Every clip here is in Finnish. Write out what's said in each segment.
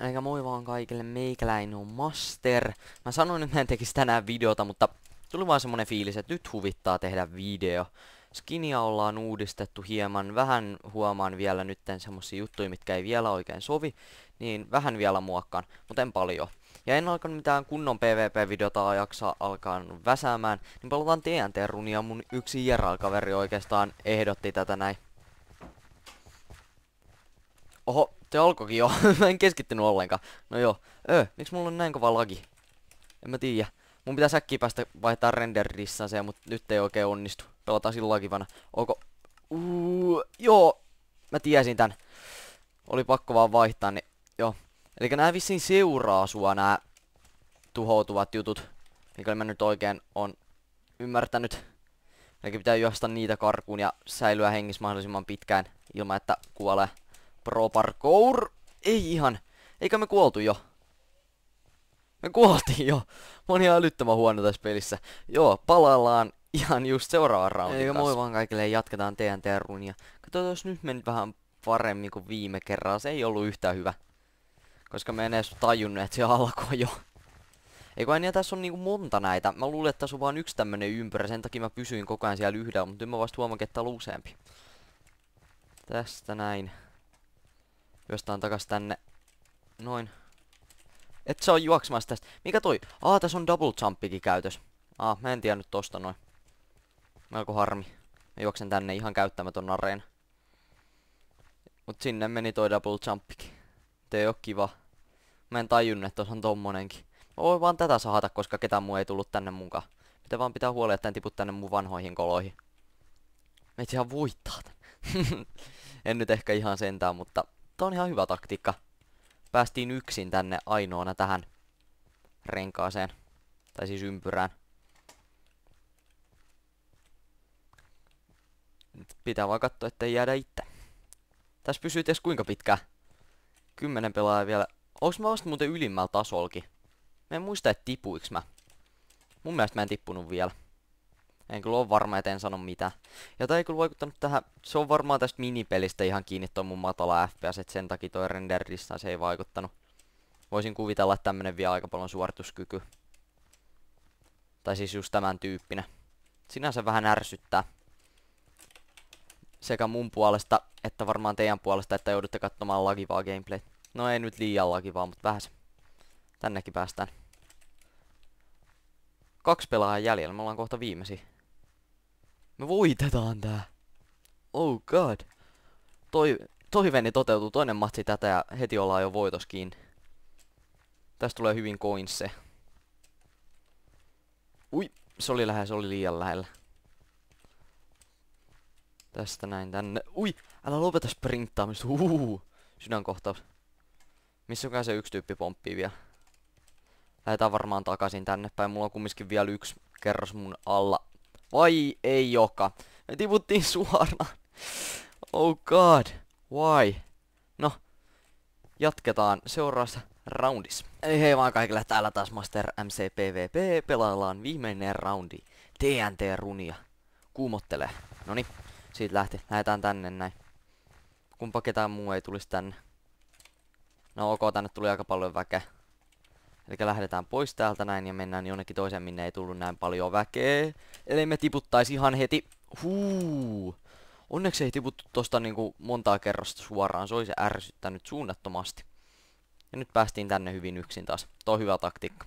Eikä moi vaan kaikille, meikäläinen on Master. Mä sanoin, että mä en tekisi tänään videota, mutta tuli vaan semmonen fiilis, että nyt huvittaa tehdä video. Skinia ollaan uudistettu hieman, vähän huomaan vielä nytten semmosia juttuja, mitkä ei vielä oikein sovi, niin vähän vielä muokkaan, mutta en paljon. Ja en alkanut mitään kunnon PvP-videota jaksaa alkaa väsäämään, niin palataan TNT-runia. Mun yksi IRL-kaveri oikeastaan ehdotti tätä näin. Oho, se alkoikin jo. mä en keskittynyt ollenkaan. No joo. Öö, miksi mulla on näin kova lagi? En mä tiedä. Mun pitää säkkiä päästä vaihtaa se, mutta nyt ei oikein onnistu. Pelataan sillä lagivana. Onko... Uuu, joo. Mä tiesin tän. Oli pakko vaan vaihtaa, niin joo. Eli nää vissiin seuraa sua nää tuhoutuvat jutut. Mikäli mä nyt oikein on ymmärtänyt. Eli pitää juosta niitä karkuun ja säilyä hengissä mahdollisimman pitkään ilman että kuolee. Pro parkour. Ei ihan. Eikä me kuoltu jo. Me kuoltiin jo. Mä oon ihan älyttömän huono tässä pelissä. Joo, palaillaan ihan just seuraavan raundin Eikä moi vaan kaikille jatketaan TNT-runia. Katsotaan, jos nyt meni vähän paremmin kuin viime kerralla. Se ei ollut yhtä hyvä. Koska me en edes tajunnut, että se alkoi jo. Eikö niin, tässä on niinku monta näitä. Mä luulen, että tässä on vain yksi tämmönen ympyrä. Sen takia mä pysyin koko ajan siellä yhdellä, mutta nyt mä vasta huomaan, että täällä on useampi. Tästä näin. Jostain takas tänne. Noin. Et se on juoksemassa tästä. Mikä toi? Aa, tässä on double jumpikin käytös. Aa, mä en tiennyt tosta noin. Melko harmi. Mä juoksen tänne ihan käyttämätön areena. Mut sinne meni toi double jumpikin. Te oo kiva. Mä en tajunnut, että on tommonenkin. Mä voin vaan tätä sahata, koska ketään muu ei tullut tänne munkaan. Pitää vaan pitää huoli, että en tipu tänne mun vanhoihin koloihin. Meitä ihan voittaa en nyt ehkä ihan sentään, mutta tää on ihan hyvä taktiikka. Päästiin yksin tänne ainoana tähän renkaaseen. Tai siis ympyrään. Nyt pitää vaan katsoa, ettei jäädä itse. Tässä pysyy ties kuinka pitkään. Kymmenen pelaajaa vielä. Onks mä vasta muuten ylimmällä tasolki? Mä en muista, että tipuiks mä. Mun mielestä mä en tippunut vielä. En kyllä ole varma, että en sano mitään. Ja tää ei kyllä vaikuttanut tähän, se on varmaan tästä minipelistä ihan kiinni toi mun matala FPS, että sen takia toi render se ei vaikuttanut. Voisin kuvitella, että tämmönen vie aika paljon suorituskyky. Tai siis just tämän tyyppinen. Sinänsä vähän ärsyttää. Sekä mun puolesta, että varmaan teidän puolesta, että joudutte katsomaan lagivaa gameplay. No ei nyt liian lagivaa, mutta vähän se. Tännekin päästään. Kaksi pelaajaa jäljellä, me ollaan kohta viimeisiä. Me voitetaan tää. Oh god. Toi, toiveeni toteutuu toinen matsi tätä ja heti ollaan jo voitoskin. Tästä tulee hyvin coinse. Ui, se oli lähellä, se oli liian lähellä. Tästä näin tänne. Ui, älä lopeta sprinttaamista. Huhuhu. Sydänkohtaus. Missä se yksi tyyppi pomppii vielä? Lähetään varmaan takaisin tänne päin. Mulla on kumminkin vielä yksi kerros mun alla. Vai ei joka. Me tiputtiin suoraan. Oh god. Why? No. Jatketaan seuraavassa roundissa. Ei hei vaan kaikille täällä taas Master MC PvP. Pelaillaan viimeinen roundi. TNT-runia. Kuumottelee. Noni. Siitä lähti. Lähetään tänne näin. Kumpa ketään muu ei tulisi tänne. No ok, tänne tuli aika paljon väkeä. Eli lähdetään pois täältä näin ja mennään jonnekin toiseen, minne ei tullut näin paljon väkeä. Eli me tiputtaisi ihan heti. Huu. Onneksi ei tiputtu tosta niinku montaa kerrosta suoraan, se olisi ärsyttänyt suunnattomasti. Ja nyt päästiin tänne hyvin yksin taas. Tuo on hyvä taktiikka.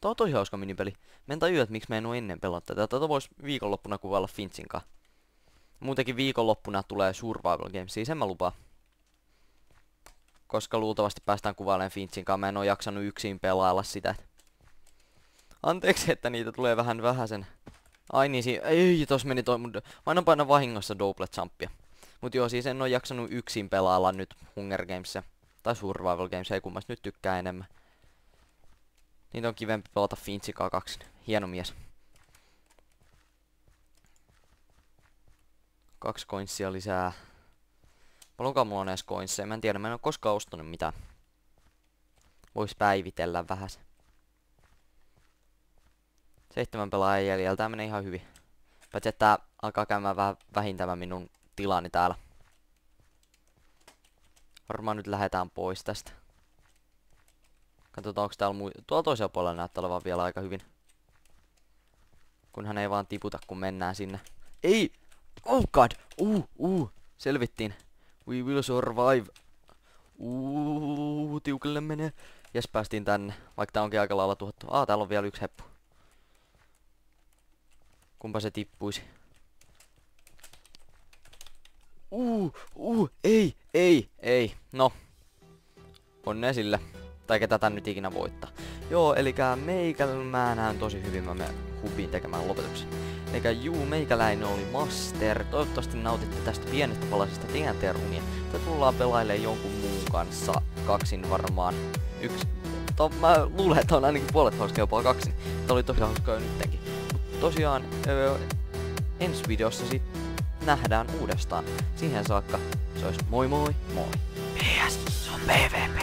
Tuo on tosi hauska minipeli. Mä en tajua, että miksi mä en ole ennen pelannut tätä. Tätä vois viikonloppuna kuvailla Finsinkaan. Muutenkin viikonloppuna tulee Survival Games, siis en mä lupaa koska luultavasti päästään kuvailemaan Finchsin kanssa. Mä en oo jaksanut yksin pelailla sitä. Anteeksi, että niitä tulee vähän vähäsen. Ai niin, si ei, tos meni toi mun... Mä aina painan vahingossa double jumpia. Mut joo, siis en oo jaksanut yksin pelailla nyt Hunger Games Tai Survival Games, ei kummasta nyt tykkää enemmän. Niitä on kivempi pelata Finchikaa kaksi. Hieno mies. Kaksi coinsia lisää. Paljonko mulla on edes coinsia? Mä en tiedä, mä en oo koskaan ostanut mitään. Vois päivitellä vähän se. Seitsemän pelaajan jäljellä, tää menee ihan hyvin. Paitsi että alkaa käymään vähän vähintämään minun tilani täällä. Varmaan nyt lähdetään pois tästä. Katsotaan onko täällä muu... Tuolla toisella puolella näyttää olevan vielä aika hyvin. Kunhan ei vaan tiputa kun mennään sinne. Ei! Oh god! Uh, uh! Selvittiin. We will survive. Uh, tiukille menee. Jes, päästiin tänne. Vaikka tää onkin aika lailla tuhottu. Ah, täällä on vielä yksi heppu. Kumpa se tippuisi. Uh, uh, ei, ei, ei. No. Onnea sille. Tai ketä tän nyt ikinä voittaa. Joo, eli meikäl mä näen tosi hyvin mä menen hubiin tekemään lopetuksen. Eli juu, meikäläinen oli master. Toivottavasti nautitte tästä pienestä palasesta TNT-runia. Tätä tullaan pelailemaan jonkun muun kanssa kaksin varmaan. Yksi. To, mä luulen, että on ainakin puolet hauska jopa kaksin. Tää oli tosi hauskaa jo nyttenkin. Mut tosiaan, öö, ensi videossa sit nähdään uudestaan. Siihen saakka se olisi moi moi moi. PS, se on PvP.